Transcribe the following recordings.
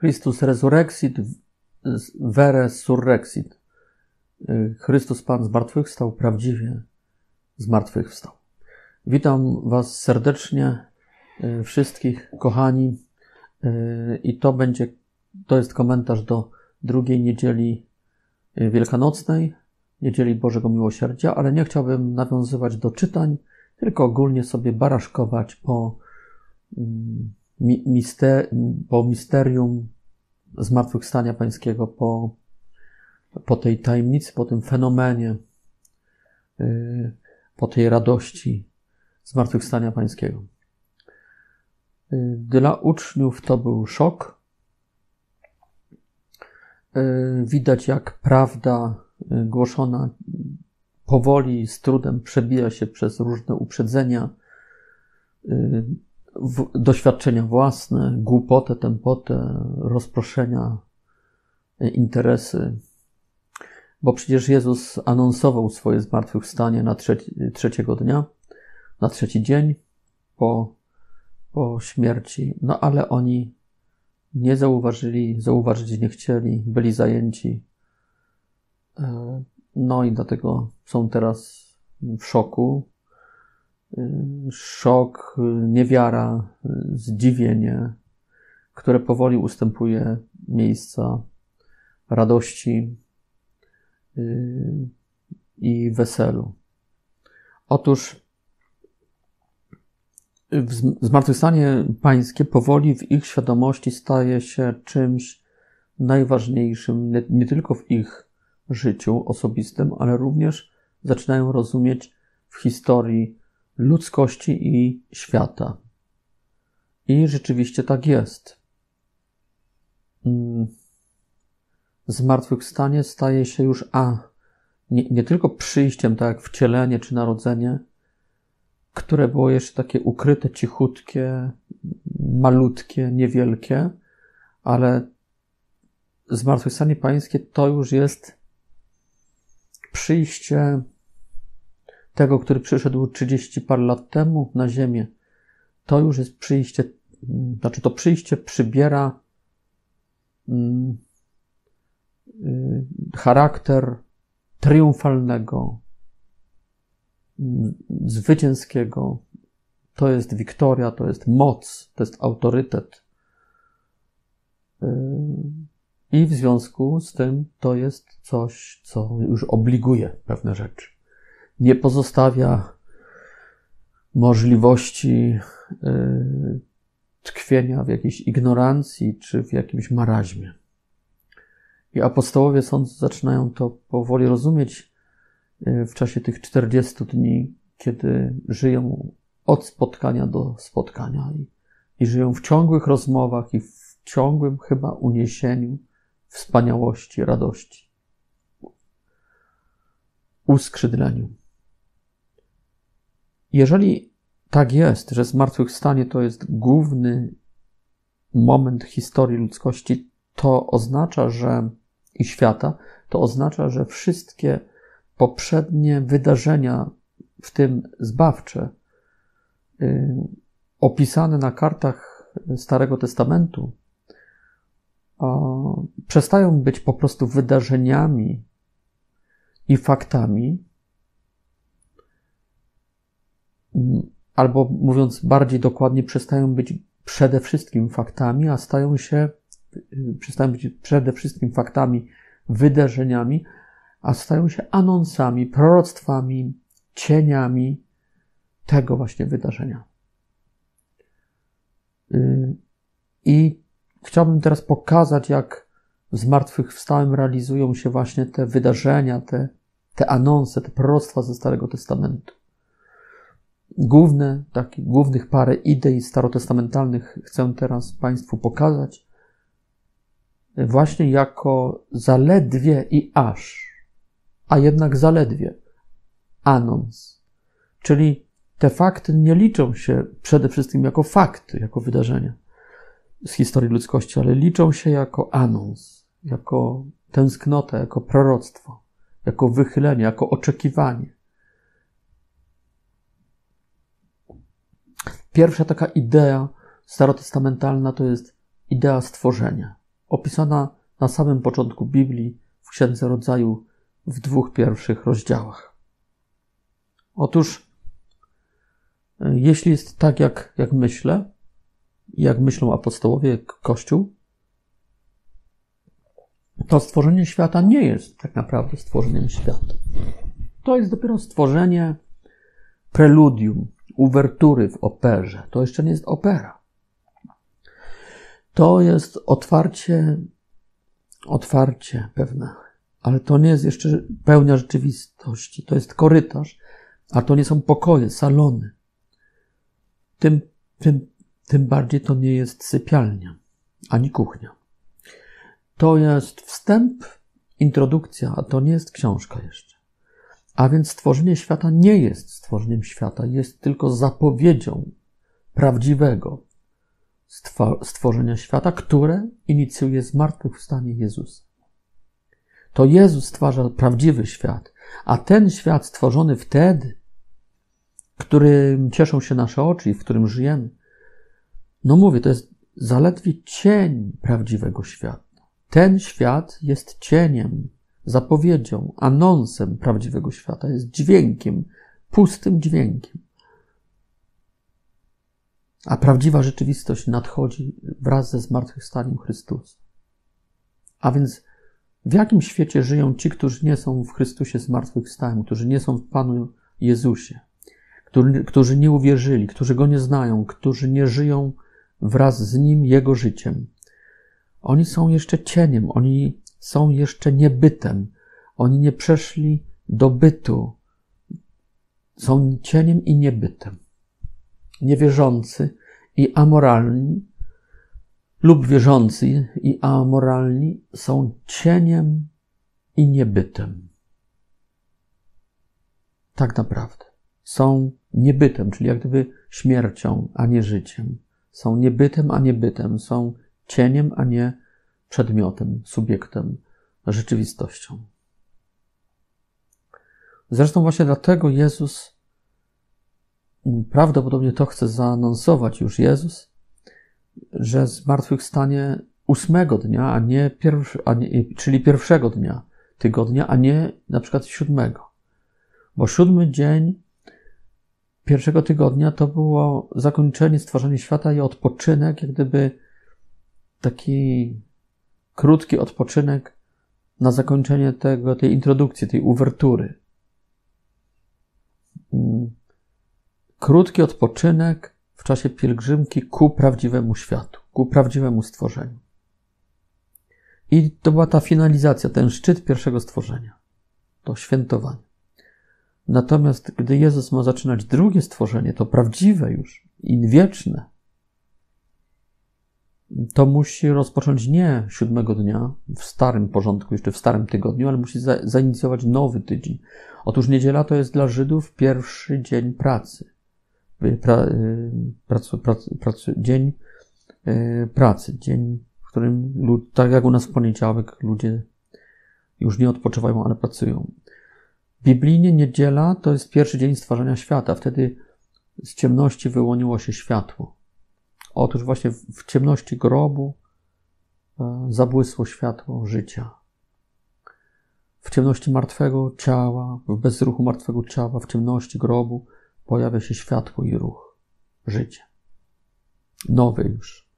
Christus resurrexit, vere surrexit. Chrystus Pan zmartwychwstał, prawdziwie zmartwychwstał. Witam Was serdecznie, y, wszystkich kochani. Y, I to będzie, to jest komentarz do drugiej niedzieli y, wielkanocnej, niedzieli Bożego Miłosierdzia, ale nie chciałbym nawiązywać do czytań, tylko ogólnie sobie baraszkować po mister, po misterium zmartwychwstania Pańskiego, po, po tej tajemnicy, po tym fenomenie, yy, po tej radości zmartwychwstania Pańskiego. Yy, dla uczniów to był szok. Yy, widać, jak prawda głoszona powoli, z trudem przebija się przez różne uprzedzenia, doświadczenia własne, głupotę, tempotę, rozproszenia, e, interesy. Bo przecież Jezus anonsował swoje zmartwychwstanie na trzeci, trzeciego dnia, na trzeci dzień po, po śmierci. No ale oni nie zauważyli, zauważyć nie chcieli, byli zajęci. E, no i dlatego są teraz w szoku, szok, niewiara, zdziwienie, które powoli ustępuje miejsca radości y, i weselu. Otóż zmartwychwstanie pańskie powoli w ich świadomości staje się czymś najważniejszym, nie, nie tylko w ich życiu osobistym, ale również zaczynają rozumieć w historii ludzkości i świata. I rzeczywiście tak jest. Mm. Zmartwychwstanie staje się już a nie, nie tylko przyjściem, tak jak wcielenie czy narodzenie, które było jeszcze takie ukryte, cichutkie, malutkie, niewielkie, ale zmartwychwstanie pańskie to już jest przyjście tego, który przyszedł 30 par lat temu na Ziemię, to już jest przyjście, mm, znaczy to przyjście przybiera mm, y, charakter triumfalnego, mm, zwycięskiego. To jest wiktoria, to jest moc, to jest autorytet. Y, I w związku z tym to jest coś, co już obliguje pewne rzeczy nie pozostawia możliwości y, tkwienia w jakiejś ignorancji czy w jakimś maraźmie. I apostołowie sąd zaczynają to powoli rozumieć y, w czasie tych 40 dni, kiedy żyją od spotkania do spotkania i, i żyją w ciągłych rozmowach i w ciągłym chyba uniesieniu wspaniałości, radości, uskrzydleniu. Jeżeli tak jest, że zmartwychwstanie to jest główny moment historii ludzkości, to oznacza, że i świata, to oznacza, że wszystkie poprzednie wydarzenia, w tym zbawcze, yy, opisane na kartach Starego Testamentu, przestają być po prostu wydarzeniami i faktami, albo mówiąc bardziej dokładnie, przestają być przede wszystkim faktami, a stają się, przestają być przede wszystkim faktami, wydarzeniami, a stają się anonsami, proroctwami, cieniami tego właśnie wydarzenia. Y, I chciałbym teraz pokazać, jak w zmartwychwstałym realizują się właśnie te wydarzenia, te, te anonse, te proroctwa ze Starego Testamentu główne, takich głównych parę idei starotestamentalnych chcę teraz Państwu pokazać, właśnie jako zaledwie i aż, a jednak zaledwie anons. Czyli te fakty nie liczą się przede wszystkim jako fakty, jako wydarzenia z historii ludzkości, ale liczą się jako anons, jako tęsknota, jako proroctwo, jako wychylenie, jako oczekiwanie. Pierwsza taka idea starotestamentalna to jest idea stworzenia. opisana na samym początku Biblii w Księdze Rodzaju w dwóch pierwszych rozdziałach. Otóż, jeśli jest tak, jak, jak myślę, jak myślą apostołowie, Kościół, to stworzenie świata nie jest tak naprawdę stworzeniem świata. To jest dopiero stworzenie preludium, uwertury w operze. To jeszcze nie jest opera. To jest otwarcie, otwarcie pewne, ale to nie jest jeszcze pełnia rzeczywistości. To jest korytarz, a to nie są pokoje, salony. Tym, tym, tym bardziej to nie jest sypialnia, ani kuchnia. To jest wstęp, introdukcja, a to nie jest książka jeszcze. A więc stworzenie świata nie jest stworzeniem świata, jest tylko zapowiedzią prawdziwego stworzenia świata, które inicjuje zmartwychwstanie Jezusa. To Jezus stwarza prawdziwy świat, a ten świat stworzony wtedy, którym cieszą się nasze oczy i w którym żyjemy, no mówię, to jest zaledwie cień prawdziwego świata. Ten świat jest cieniem, zapowiedzią, anonsem prawdziwego świata, jest dźwiękiem, pustym dźwiękiem. A prawdziwa rzeczywistość nadchodzi wraz ze zmartwychwstaniem Chrystusa. A więc w jakim świecie żyją ci, którzy nie są w Chrystusie zmartwychwstałym, którzy nie są w Panu Jezusie, którzy, którzy nie uwierzyli, którzy Go nie znają, którzy nie żyją wraz z Nim Jego życiem? Oni są jeszcze cieniem, oni są jeszcze niebytem, oni nie przeszli do bytu. Są cieniem i niebytem. Niewierzący i amoralni lub wierzący i amoralni są cieniem i niebytem. Tak naprawdę. Są niebytem, czyli jak gdyby śmiercią, a nie życiem. Są niebytem, a nie bytem. Są cieniem, a nie przedmiotem, subiektem, rzeczywistością. Zresztą właśnie dlatego Jezus prawdopodobnie to chce zaanonsować już Jezus, że zmartwychwstanie ósmego dnia, a nie, pierwszy, a nie, czyli pierwszego dnia tygodnia, a nie na przykład siódmego. Bo siódmy dzień pierwszego tygodnia to było zakończenie stworzenia świata i odpoczynek, jak gdyby taki krótki odpoczynek na zakończenie tego, tej introdukcji, tej uwertury. Mm. Krótki odpoczynek w czasie pielgrzymki ku prawdziwemu światu, ku prawdziwemu stworzeniu. I to była ta finalizacja, ten szczyt pierwszego stworzenia, to świętowanie. Natomiast gdy Jezus ma zaczynać drugie stworzenie, to prawdziwe już i wieczne, to musi rozpocząć nie siódmego dnia w starym porządku, jeszcze w starym tygodniu, ale musi za, zainicjować nowy tydzień. Otóż niedziela to jest dla Żydów pierwszy dzień pracy. Pra, y, pracu, pracu, pracu, dzień y, pracy, dzień, w którym, tak jak u nas w poniedziałek, ludzie już nie odpoczywają, ale pracują. Biblijnie niedziela to jest pierwszy dzień stwarzania świata. Wtedy z ciemności wyłoniło się światło. Otóż właśnie w ciemności grobu e, zabłysło światło życia. W ciemności martwego ciała, w bezruchu martwego ciała, w ciemności grobu pojawia się światło i ruch, życie. Nowe już.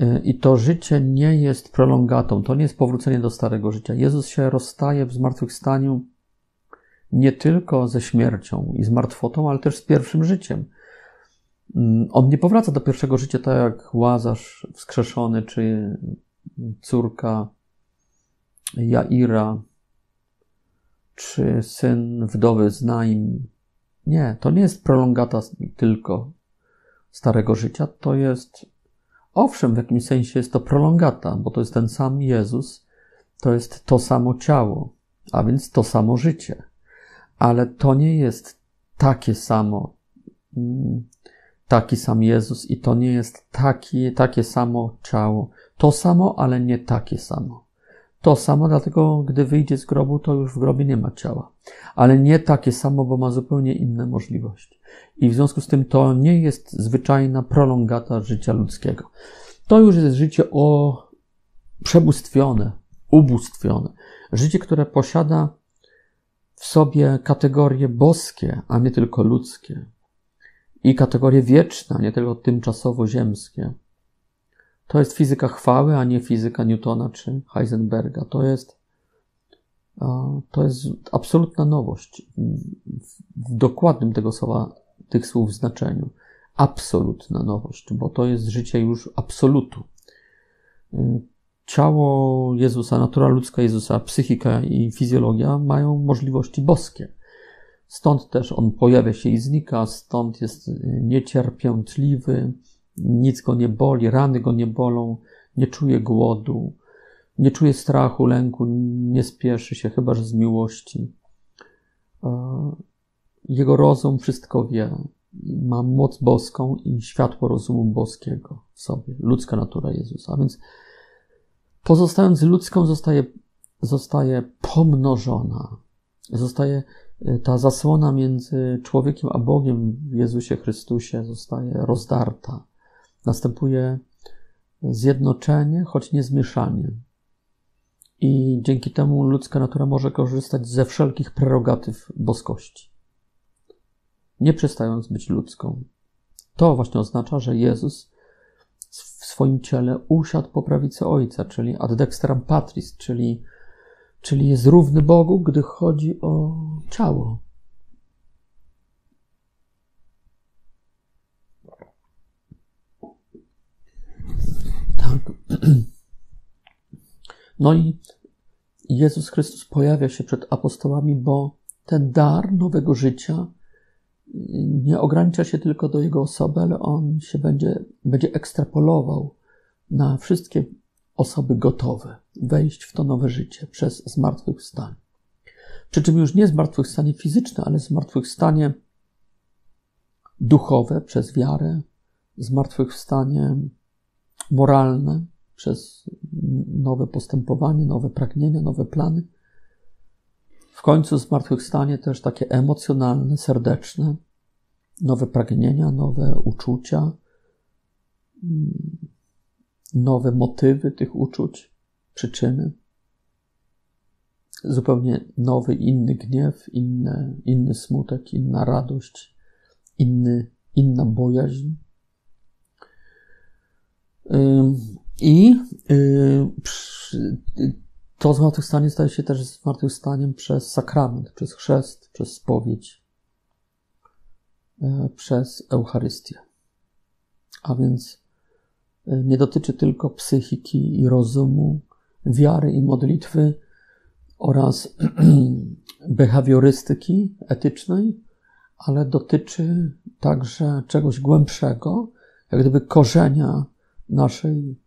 E, I to życie nie jest prolongatą, to nie jest powrócenie do starego życia. Jezus się rozstaje w zmartwychwstaniu nie tylko ze śmiercią i z martwotą, ale też z pierwszym życiem. Mm, on nie powraca do pierwszego życia tak jak Łazarz wskrzeszony, czy córka Jaira, czy syn wdowy z Naim. Nie, to nie jest prolongata tylko starego życia, to jest, owszem, w jakimś sensie jest to prolongata, bo to jest ten sam Jezus, to jest to samo ciało, a więc to samo życie. Ale to nie jest takie samo mm, taki sam Jezus i to nie jest taki, takie samo ciało. To samo, ale nie takie samo. To samo, dlatego gdy wyjdzie z grobu, to już w grobie nie ma ciała. Ale nie takie samo, bo ma zupełnie inne możliwości. I w związku z tym to nie jest zwyczajna prolongata życia ludzkiego. To już jest życie o przebóstwione, ubóstwione. Życie, które posiada w sobie kategorie boskie, a nie tylko ludzkie. I kategorie wieczne, nie tylko tymczasowo ziemskie. To jest fizyka chwały, a nie fizyka Newtona czy Heisenberga. To jest, to jest absolutna nowość w dokładnym tego słowa, tych słów znaczeniu. Absolutna nowość, bo to jest życie już absolutu. Ciało Jezusa, natura ludzka Jezusa, psychika i fizjologia mają możliwości boskie. Stąd też on pojawia się i znika, stąd jest niecierpiętliwy, nic go nie boli, rany go nie bolą, nie czuje głodu, nie czuje strachu, lęku, nie spieszy się, chyba że z miłości. E, jego rozum wszystko wie, ma moc boską i światło rozumu boskiego w sobie, ludzka natura Jezusa. A więc pozostając ludzką, zostaje, zostaje pomnożona, zostaje ta zasłona między człowiekiem a Bogiem w Jezusie Chrystusie zostaje rozdarta następuje zjednoczenie, choć nie zmieszanie. I dzięki temu ludzka natura może korzystać ze wszelkich prerogatyw boskości, nie przestając być ludzką. To właśnie oznacza, że Jezus w swoim ciele usiadł po prawicy Ojca, czyli ad dextram patris, czyli, czyli jest równy Bogu, gdy chodzi o ciało. Tak. No i Jezus Chrystus pojawia się przed apostołami, bo ten dar nowego życia nie ogranicza się tylko do jego osoby, ale on się będzie, będzie ekstrapolował na wszystkie osoby gotowe wejść w to nowe życie przez zmartwychwstanie. Przy czym już nie zmartwychwstanie fizyczne, ale zmartwychwstanie duchowe przez wiarę, zmartwychwstanie moralne, przez nowe postępowanie, nowe pragnienia, nowe plany. W końcu zmartwychwstanie też takie emocjonalne, serdeczne, nowe pragnienia, nowe uczucia, nowe motywy tych uczuć, przyczyny. Zupełnie nowy, inny gniew, inny, inny smutek, inna radość, inny, inna bojaźń. I to zmartwychwstanie staje się też zmartwychwstaniem przez sakrament, przez chrzest, przez spowiedź, e, przez Eucharystię. A więc nie dotyczy tylko psychiki i rozumu, wiary i modlitwy oraz behawiorystyki etycznej, ale dotyczy także czegoś głębszego, jak gdyby korzenia naszej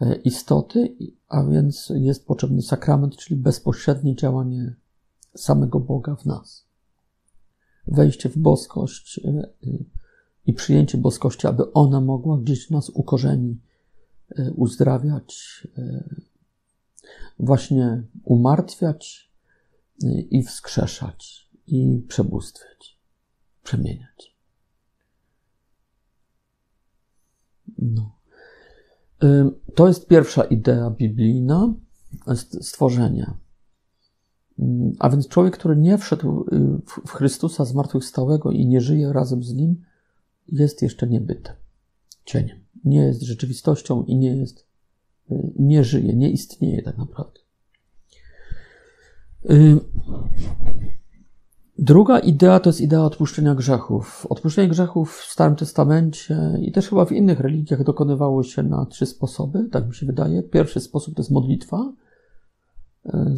e, istoty, a więc jest potrzebny sakrament, czyli bezpośrednie działanie samego Boga w nas. Wejście w boskość e, i przyjęcie boskości, aby ona mogła gdzieś nas ukorzeni, e, uzdrawiać, właśnie umartwiać i wskrzeszać i przebóstwiać, przemieniać. No. To jest pierwsza idea biblijna stworzenia. A więc człowiek, który nie wszedł y, w Chrystusa zmartwychwstałego i nie żyje razem z Nim, jest jeszcze niebytem, cieniem. Nie jest rzeczywistością i nie jest, y, nie żyje, nie istnieje tak naprawdę. Druga idea to jest idea odpuszczenia grzechów. Odpuszczenie grzechów w Starym Testamencie i też chyba w innych religiach dokonywało się na trzy sposoby, tak mi się wydaje. Pierwszy sposób to jest modlitwa, e,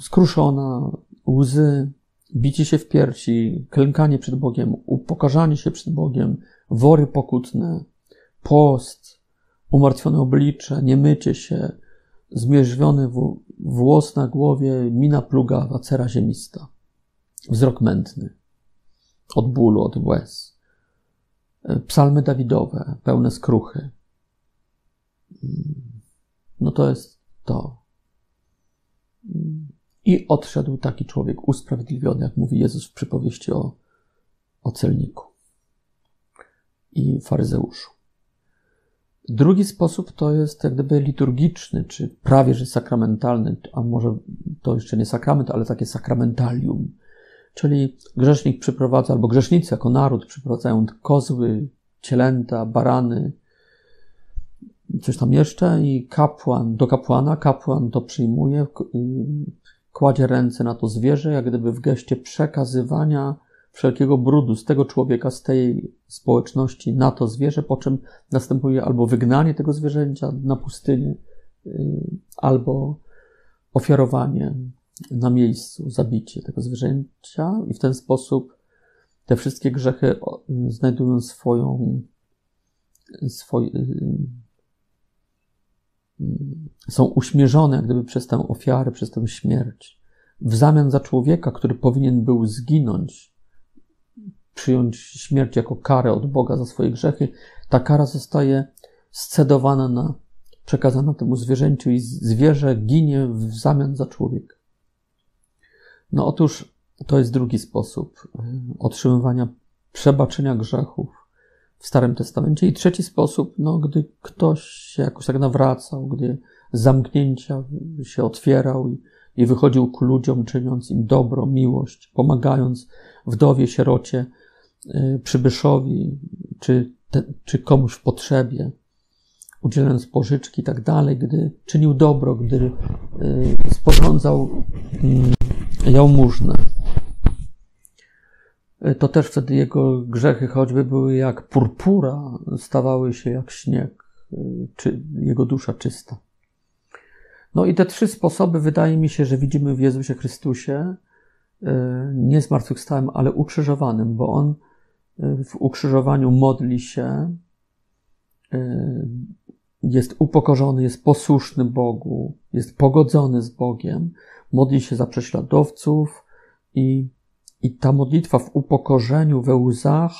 skruszona, łzy, bicie się w piersi, klękanie przed Bogiem, upokarzanie się przed Bogiem, wory pokutne, post, umartwione oblicze, niemycie się, zmierzwiony włos na głowie, mina plugawa, cera ziemista wzrok mętny, od bólu, od łez. Psalmy Dawidowe, pełne skruchy. No to jest to. I odszedł taki człowiek usprawiedliwiony, jak mówi Jezus w przypowieści o, o celniku i faryzeuszu. Drugi sposób to jest jak gdyby liturgiczny, czy prawie że sakramentalny, a może to jeszcze nie sakrament, ale takie sakramentalium. Czyli grzesznik przyprowadza, albo grzesznicy jako naród przyprowadzają kozły, cielęta, barany, coś tam jeszcze i kapłan, do kapłana, kapłan to przyjmuje, kładzie ręce na to zwierzę, jak gdyby w geście przekazywania wszelkiego brudu z tego człowieka, z tej społeczności na to zwierzę, po czym następuje albo wygnanie tego zwierzęcia na pustynię, y, albo ofiarowanie na miejscu, zabicie tego zwierzęcia i w ten sposób te wszystkie grzechy znajdują swoją, swój, y, są uśmierzone gdyby przez tę ofiarę, przez tę śmierć. W zamian za człowieka, który powinien był zginąć, przyjąć śmierć jako karę od Boga za swoje grzechy, ta kara zostaje scedowana na, przekazana temu zwierzęciu i zwierzę ginie w zamian za człowieka. No otóż to jest drugi sposób e, otrzymywania przebaczenia grzechów w Starym Testamencie. I trzeci sposób, no, gdy ktoś się jakoś tak nawracał, gdy zamknięcia się otwierał i, i wychodził ku ludziom, czyniąc im dobro, miłość, pomagając wdowie, sierocie, przybyszowi, czy, te, czy komuś w potrzebie, udzielając pożyczki i tak dalej, gdy czynił dobro, gdy y, sporządzał y, jałmużnę. To też wtedy jego grzechy, choćby były jak purpura, stawały się jak śnieg, czy jego dusza czysta. No i te trzy sposoby wydaje mi się, że widzimy w Jezusie Chrystusie, nie zmartwychwstałym, ale ukrzyżowanym, bo On w ukrzyżowaniu modli się, y, jest upokorzony, jest posłuszny Bogu, jest pogodzony z Bogiem, modli się za prześladowców i, i ta modlitwa w upokorzeniu, we łzach,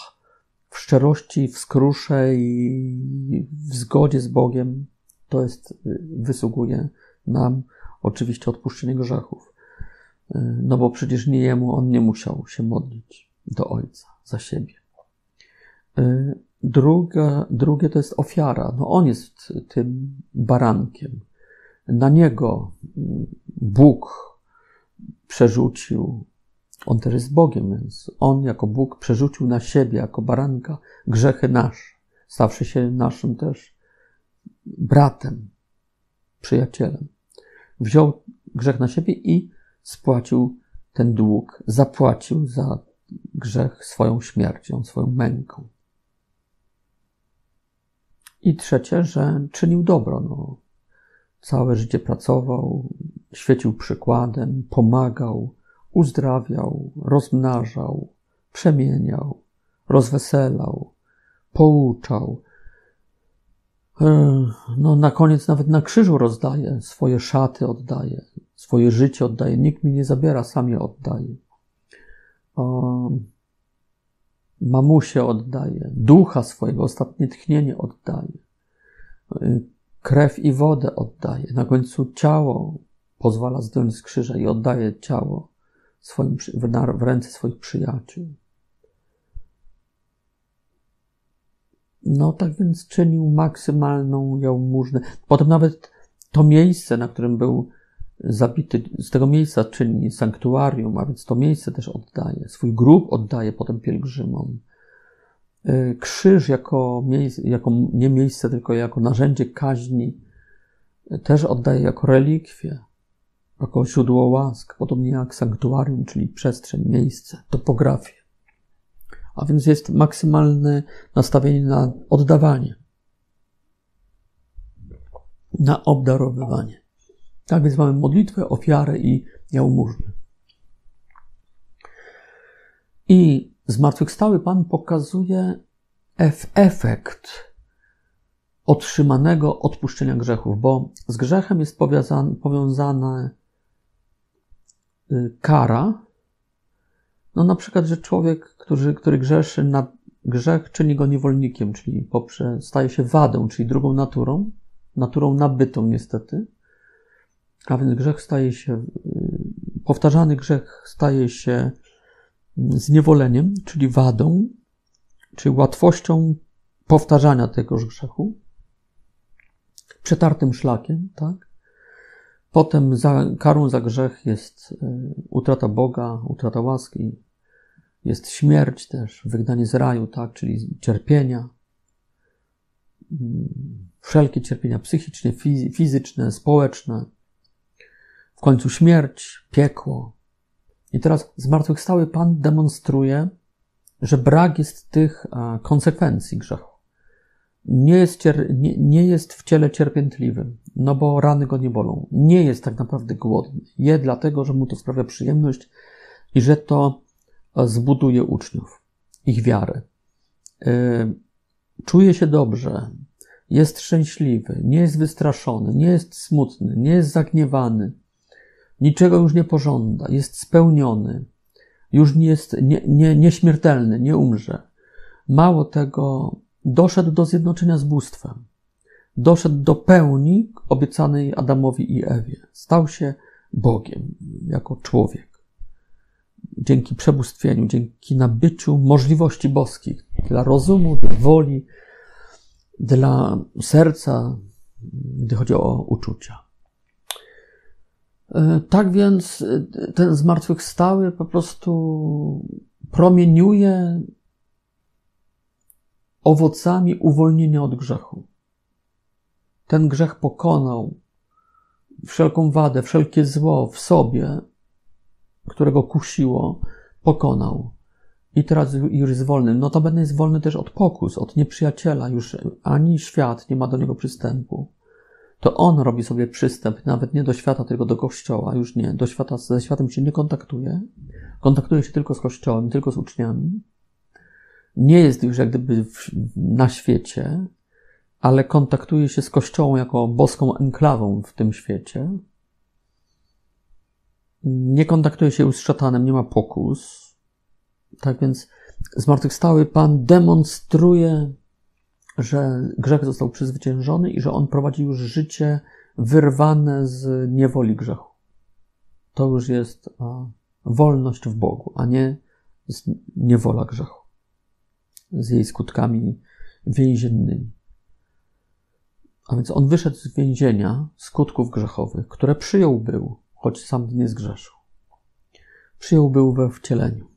w szczerości, w skrusze i w zgodzie z Bogiem, to jest, wysługuje nam oczywiście odpuszczenie grzechów. No bo przecież nie jemu on nie musiał się modlić do Ojca za siebie. Y, druga, drugie to jest ofiara. No on jest tym barankiem. Na niego Bóg przerzucił, on też jest Bogiem, więc on jako Bóg przerzucił na siebie, jako baranka, grzechy nasze, stawszy się naszym też bratem, przyjacielem. Wziął grzech na siebie i spłacił ten dług, zapłacił za grzech swoją śmiercią, swoją męką. I trzecie, że czynił dobro. No. Całe życie pracował, świecił przykładem, pomagał, uzdrawiał, rozmnażał, przemieniał, rozweselał, pouczał. E, no, na koniec nawet na krzyżu rozdaje, swoje szaty oddaje, swoje życie oddaje. Nikt mi nie zabiera, sam je oddaje. Mamusie oddaje, ducha swojego, ostatnie tchnienie oddaje, krew i wodę oddaje, na końcu ciało pozwala zdjąć z krzyża i oddaje ciało swoim, w ręce swoich przyjaciół. No tak więc czynił maksymalną jałmużnę. Potem nawet to miejsce, na którym był zabity, z tego miejsca czyni sanktuarium, a więc to miejsce też oddaje. Swój grób oddaje potem pielgrzymom. Y, krzyż jako, miejsce, jako nie miejsce, tylko jako narzędzie kaźni y, też oddaje jako relikwie, jako źródło łask, podobnie jak sanktuarium, czyli przestrzeń, miejsce, topografię. A więc jest maksymalne nastawienie na oddawanie, na obdarowywanie. Tak więc mamy modlitwę, ofiarę i jałmużnę. I zmartwychwstały Pan pokazuje efekt otrzymanego odpuszczenia grzechów, bo z grzechem jest powiązana y, kara. No na przykład, że człowiek, który, który grzeszy na grzech, czyni go niewolnikiem, czyli poprzez, staje się wadą, czyli drugą naturą, naturą nabytą niestety. A więc grzech staje się, y, powtarzany grzech staje się mm, zniewoleniem, czyli wadą, czyli łatwością powtarzania tegoż grzechu. przetartym szlakiem, tak? Potem za, karą za grzech jest e, utrata Boga, utrata łaski, jest śmierć też, wygnanie z raju, tak? Czyli cierpienia, mm, wszelkie cierpienia psychiczne, fizyczne, społeczne, w końcu śmierć, piekło. I teraz zmartwychwstały Pan demonstruje, że brak jest tych konsekwencji grzechu. Nie jest, nie, nie jest w ciele cierpiętliwym, no bo rany go nie bolą. Nie jest tak naprawdę głodny. Je dlatego, że mu to sprawia przyjemność i że to zbuduje uczniów, ich wiarę. Y, czuje się dobrze, jest szczęśliwy, nie jest wystraszony, nie jest smutny, nie jest zagniewany, niczego już nie pożąda, jest spełniony, już nie jest nie, nie, nieśmiertelny, nie umrze. Mało tego, doszedł do zjednoczenia z bóstwem. Doszedł do pełni obiecanej Adamowi i Ewie. Stał się Bogiem jako człowiek. Dzięki przebóstwieniu, dzięki nabyciu możliwości boskich dla rozumu, dla woli, dla serca, gdy chodzi o uczucia. E, tak więc e, ten zmartwychwstały po prostu promieniuje owocami uwolnienia od grzechu. Ten grzech pokonał wszelką wadę, wszelkie zło w sobie, którego kusiło, pokonał. I teraz już jest wolny. Notabene jest wolny też od pokus, od nieprzyjaciela. Już ani świat nie ma do niego przystępu to on robi sobie przystęp nawet nie do świata, tylko do kościoła, już nie. Do świata, ze światem się nie kontaktuje. Kontaktuje się tylko z kościołem, tylko z uczniami. Nie jest już jak gdyby w, na świecie, ale kontaktuje się z kościołem jako boską enklawą w tym świecie. Nie kontaktuje się już z szatanem, nie ma pokus. Tak więc zmartwychwstały Pan demonstruje że grzech został przezwyciężony i że on prowadzi już życie wyrwane z niewoli grzechu. To już jest wolność w Bogu, a nie niewola grzechu z jej skutkami więziennymi. A więc on wyszedł z więzienia skutków grzechowych, które przyjął był, choć sam nie zgrzeszył. Przyjął był we wcieleniu.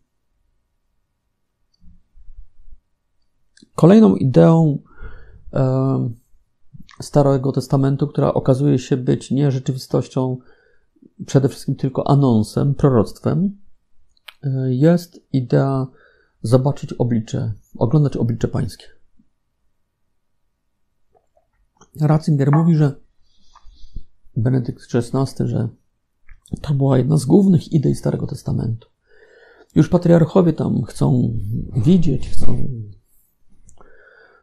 Kolejną ideą Starego Testamentu, która okazuje się być nie rzeczywistością, przede wszystkim tylko anonsem, proroctwem, e, jest idea zobaczyć oblicze, oglądać oblicze pańskie. Ratzinger mówi, że Benedykt XVI, że to była jedna z głównych idei Starego Testamentu. Już patriarchowie tam chcą widzieć, chcą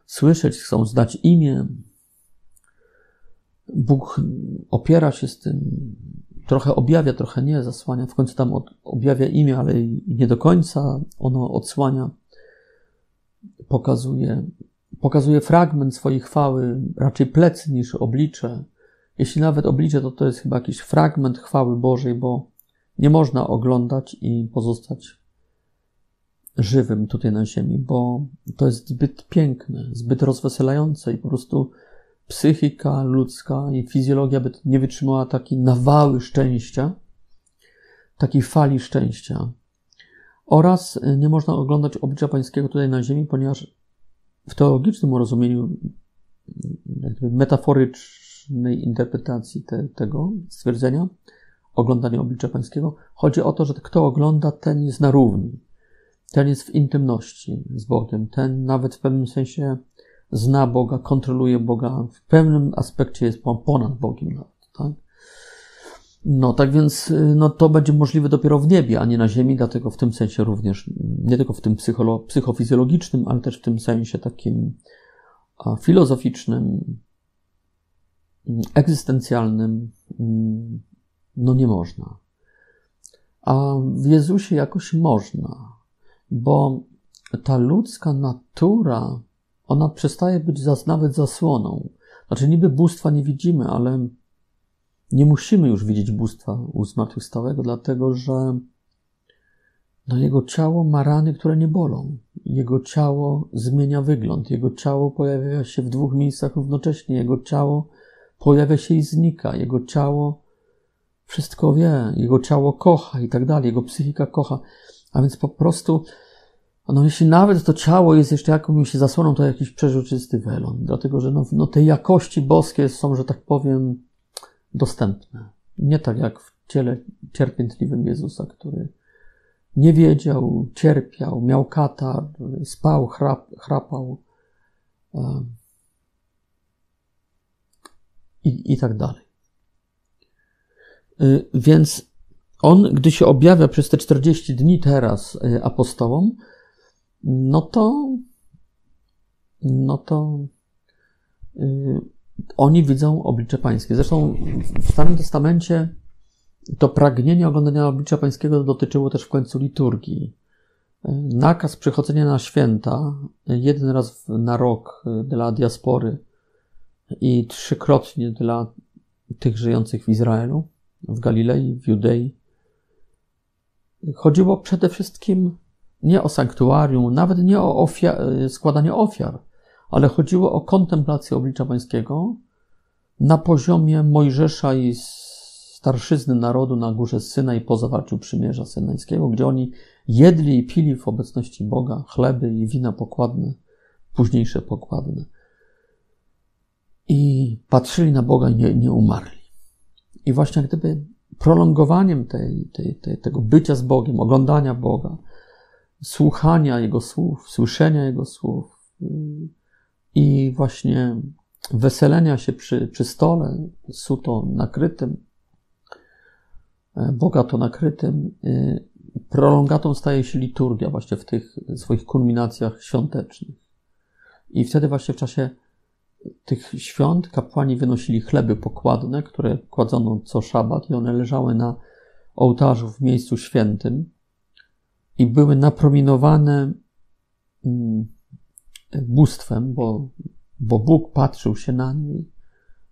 słyszeć, chcą znać imię. Bóg opiera się z tym, trochę objawia, trochę nie, zasłania. W końcu tam objawia imię, ale nie do końca ono odsłania, pokazuje, pokazuje fragment swojej chwały, raczej plecy niż oblicze. Jeśli nawet oblicze, to to jest chyba jakiś fragment chwały Bożej, bo nie można oglądać i pozostać żywym tutaj na Ziemi, bo to jest zbyt piękne, zbyt rozweselające i po prostu psychika ludzka i fizjologia by nie wytrzymała takiej nawały szczęścia, takiej fali szczęścia. Oraz nie można oglądać oblicza pańskiego tutaj na Ziemi, ponieważ w teologicznym rozumieniu, jakby metaforycznej interpretacji te, tego stwierdzenia, oglądania oblicza pańskiego, chodzi o to, że kto ogląda, ten jest na równi. Ten jest w intymności z Bogiem. Ten nawet w pewnym sensie zna Boga, kontroluje Boga, w pewnym aspekcie jest ponad Bogiem nawet, tak? No, tak więc no, to będzie możliwe dopiero w niebie, a nie na ziemi, dlatego w tym sensie również, nie tylko w tym psycholo, psychofizjologicznym, ale też w tym sensie takim filozoficznym, egzystencjalnym, mm, no nie można. A w Jezusie jakoś można bo ta ludzka natura, ona przestaje być nawet zasłoną. Znaczy, niby bóstwa nie widzimy, ale nie musimy już widzieć bóstwa u zmartwychwstałego, dlatego że no, jego ciało ma rany, które nie bolą. Jego ciało zmienia wygląd. Jego ciało pojawia się w dwóch miejscach równocześnie. Jego ciało pojawia się i znika. Jego ciało wszystko wie, jego ciało kocha i tak dalej, jego psychika kocha. A więc po prostu, no jeśli nawet to ciało jest jeszcze jakąś zasłoną, to jakiś przeżyczysty welon, dlatego że no, no te jakości boskie są, że tak powiem, dostępne. Nie tak jak w ciele cierpiętliwym Jezusa, który nie wiedział, cierpiał, miał katar, spał, chrap, chrapał i, i tak dalej. Y, więc on, gdy się objawia przez te 40 dni teraz y, apostołom, no to, no to yy, oni widzą oblicze Pańskie. Zresztą w Starym Testamencie to pragnienie oglądania oblicza Pańskiego dotyczyło też w końcu liturgii. Y, nakaz przychodzenia na święta, jeden raz na rok dla diaspory i trzykrotnie dla tych żyjących w Izraelu, w Galilei, w Judei. Chodziło przede wszystkim nie o sanktuarium, nawet nie o ofiar, składanie ofiar, ale chodziło o kontemplację oblicza Pańskiego na poziomie Mojżesza i starszyzny narodu na górze Syna i po zawarciu przymierza synańskiego, gdzie oni jedli i pili w obecności Boga chleby i wina pokładne, późniejsze pokładne. I patrzyli na Boga i nie, nie umarli. I właśnie gdyby prolongowaniem tej, tej, tej, tego bycia z Bogiem, oglądania Boga, słuchania Jego słów, słyszenia Jego słów i właśnie weselenia się przy, przy stole, suto nakrytym, bogato nakrytym, prolongatą staje się liturgia właśnie w tych swoich kulminacjach świątecznych. I wtedy właśnie w czasie tych świąt kapłani wynosili chleby pokładne, które kładzono co szabat i one leżały na ołtarzu w miejscu świętym i były naprominowane mm, bóstwem, bo, bo Bóg patrzył się na nie,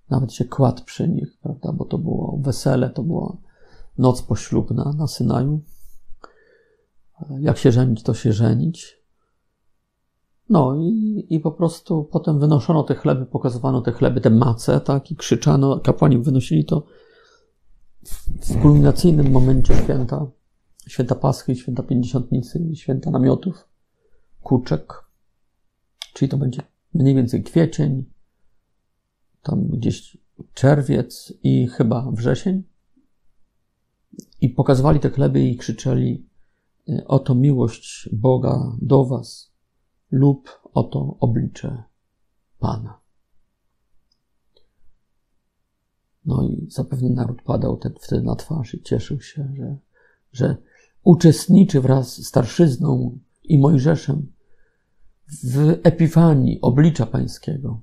nawet się kładł przy nich, prawda, bo to było wesele, to była noc poślubna na Synaju. Jak się żenić, to się żenić. No i, i po prostu potem wynoszono te chleby, pokazywano te chleby, te mace, tak, i krzyczano, kapłani wynosili to w, kulminacyjnym momencie święta, święta Paschy, święta Pięćdziesiątnicy święta namiotów, kuczek, czyli to będzie mniej więcej kwiecień, tam gdzieś czerwiec i chyba wrzesień. I pokazywali te chleby i krzyczeli: Oto miłość Boga do Was, lub oto oblicze Pana. No i zapewne naród padał wtedy na twarz i cieszył się, że, że uczestniczy wraz z starszyzną i Mojżeszem w epifanii oblicza pańskiego,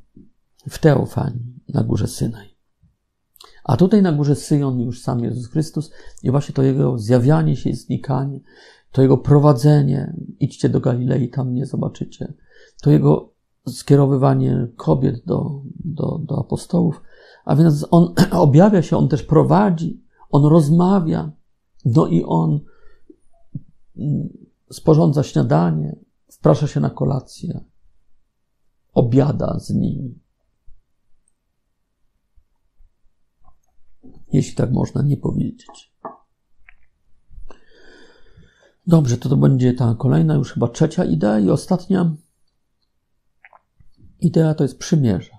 w teofanii na górze Synaj. A tutaj na górze Syjon już sam Jezus Chrystus i właśnie to Jego zjawianie się i znikanie to Jego prowadzenie, idźcie do Galilei, tam mnie zobaczycie, to Jego skierowywanie kobiet do, do, do apostołów, a więc On objawia się, On też prowadzi, On rozmawia, no i On mm, sporządza śniadanie, wprasza się na kolację, obiada z nimi. Jeśli tak można nie powiedzieć. Dobrze, to to będzie ta kolejna, już chyba trzecia idea i ostatnia idea to jest przymierze,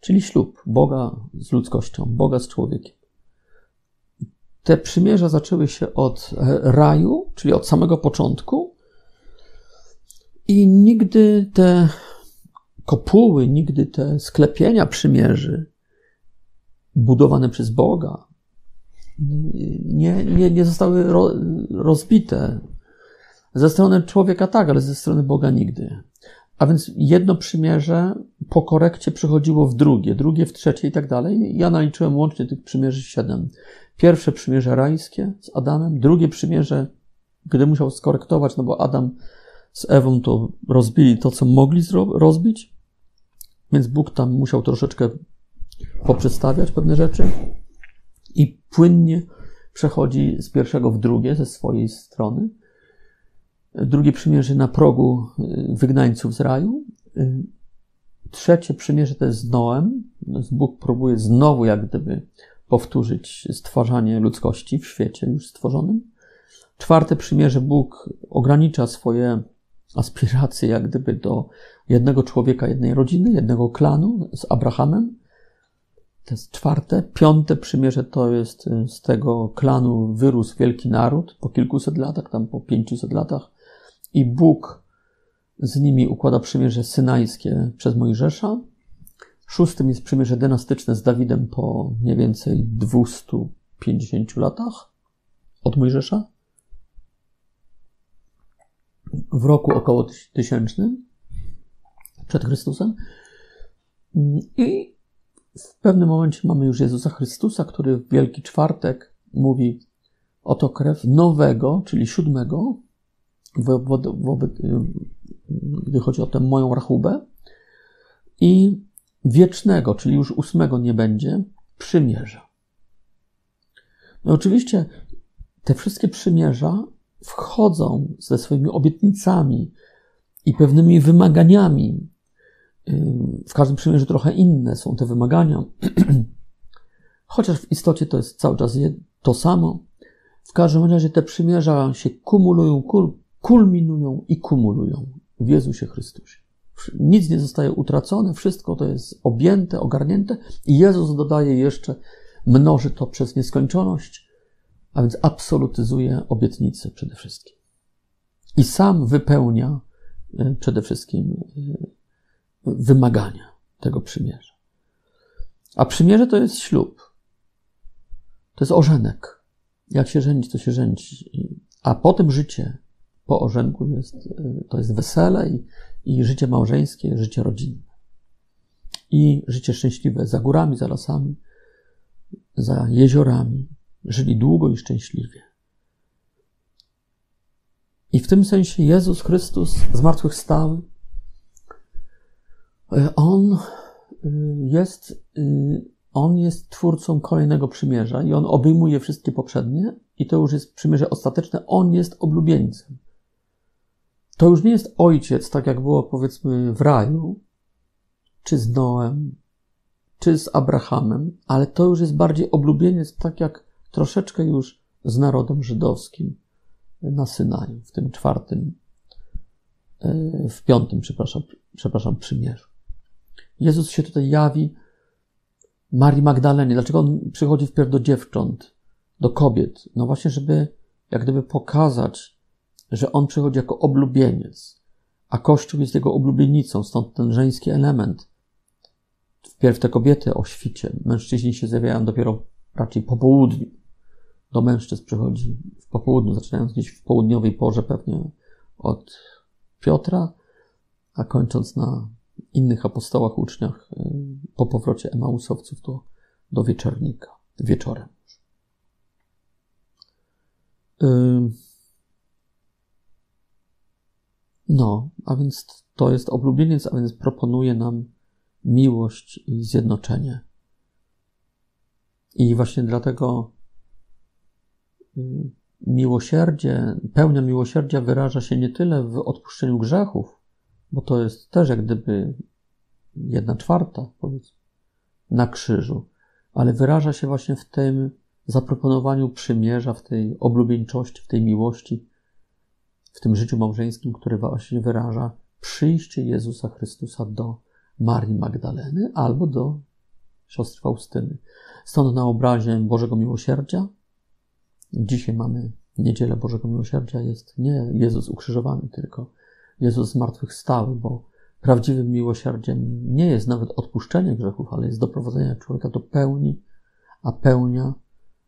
czyli ślub Boga z ludzkością, Boga z człowiekiem. Te przymierza zaczęły się od raju, czyli od samego początku i nigdy te kopuły, nigdy te sklepienia przymierzy budowane przez Boga, nie, nie, nie zostały ro, rozbite. Ze strony człowieka tak, ale ze strony Boga nigdy. A więc jedno przymierze po korekcie przechodziło w drugie, drugie w trzecie i tak dalej. Ja naliczyłem łącznie tych przymierzy siedem. Pierwsze przymierze rajskie z Adamem, drugie przymierze, gdy musiał skorektować, no bo Adam z Ewą to rozbili to, co mogli rozbić, więc Bóg tam musiał troszeczkę poprzedstawiać pewne rzeczy i płynnie przechodzi z pierwszego w drugie ze swojej strony. Drugie przymierze na progu y, wygnańców z raju. Y, trzecie przymierze to jest z Noem. Bóg próbuje znowu jak gdyby powtórzyć stwarzanie ludzkości w świecie już stworzonym. Czwarte przymierze Bóg ogranicza swoje aspiracje jak gdyby do jednego człowieka, jednej rodziny, jednego klanu z Abrahamem. To jest czwarte. Piąte przymierze to jest y, z tego klanu wyrósł wielki naród po kilkuset latach, tam po pięciuset latach. I Bóg z nimi układa przymierze synajskie przez Mojżesza. Szóstym jest przymierze dynastyczne z Dawidem po mniej więcej 250 latach od Mojżesza. W roku około tysięcznym przed Chrystusem. I w pewnym momencie mamy już Jezusa Chrystusa, który w Wielki Czwartek mówi: Oto krew nowego, czyli siódmego, wobec, gdy chodzi o tę moją rachubę, i wiecznego, czyli już ósmego nie będzie, przymierza. No oczywiście te wszystkie przymierza wchodzą ze swoimi obietnicami i pewnymi wymaganiami. W każdym przymierzu trochę inne są te wymagania, chociaż w istocie to jest cały czas to samo. W każdym razie te przymierza się kumulują, kulminują i kumulują w Jezusie Chrystusie. Nic nie zostaje utracone, wszystko to jest objęte, ogarnięte i Jezus dodaje jeszcze, mnoży to przez nieskończoność, a więc absolutyzuje obietnicę przede wszystkim. I sam wypełnia e, przede wszystkim e, wymagania tego przymierza. A przymierze to jest ślub. To jest ożenek. Jak się żenić, to się żenić. A potem życie po orzenku jest, e, to jest wesele i, i życie małżeńskie, życie rodzinne. I życie szczęśliwe za górami, za lasami, za jeziorami. Żyli długo i szczęśliwie. I w tym sensie Jezus Chrystus zmartwychwstały, On e, jest, On jest twórcą kolejnego przymierza i On obejmuje wszystkie poprzednie i to już jest przymierze ostateczne. On jest oblubieńcem. To już nie jest ojciec, tak jak było powiedzmy w raju, czy z Noem, czy z Abrahamem, ale to już jest bardziej oblubieniec, tak jak troszeczkę już z narodem żydowskim na Synaju, w tym czwartym, e, w piątym, przepraszam, przepraszam, przymierzu. Jezus się tutaj jawi Marii Magdalenie. Dlaczego on przychodzi wpierw do dziewcząt, do kobiet? No właśnie, żeby jak gdyby pokazać, że on przychodzi jako oblubieniec, a Kościół jest jego oblubienicą, stąd ten żeński element. Wpierw te kobiety o świcie, mężczyźni się zjawiają dopiero raczej po południu. Do mężczyzn przychodzi w popołudniu, zaczynając gdzieś w południowej porze pewnie od Piotra, a kończąc na innych apostołach, uczniach y, po powrocie Emausowców do, do wieczornika, wieczorem. Yy. No, a więc to jest oblubieniec, a więc proponuje nam miłość i zjednoczenie. I właśnie dlatego y, miłosierdzie, pełnia miłosierdzia wyraża się nie tyle w odpuszczeniu grzechów, bo to jest też jak gdyby jedna czwarta, powiedzmy, na krzyżu, ale wyraża się właśnie w tym zaproponowaniu przymierza, w tej oblubieńczości, w tej miłości, w tym życiu małżeńskim, które właśnie wyraża przyjście Jezusa Chrystusa do Marii Magdaleny albo do siostry Faustyny. Stąd na obrazie Bożego Miłosierdzia, dzisiaj mamy Niedzielę Bożego Miłosierdzia, jest nie Jezus ukrzyżowany, tylko Jezus zmartwychwstały, bo prawdziwym miłosierdziem nie jest nawet odpuszczenie grzechów, ale jest doprowadzenie człowieka do pełni, a pełnia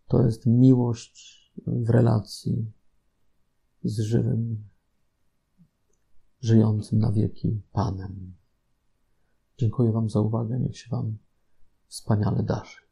to jest miłość w relacji z żywym, żyjącym na wieki Panem. Dziękuję Wam za uwagę. Niech się Wam wspaniale darzy.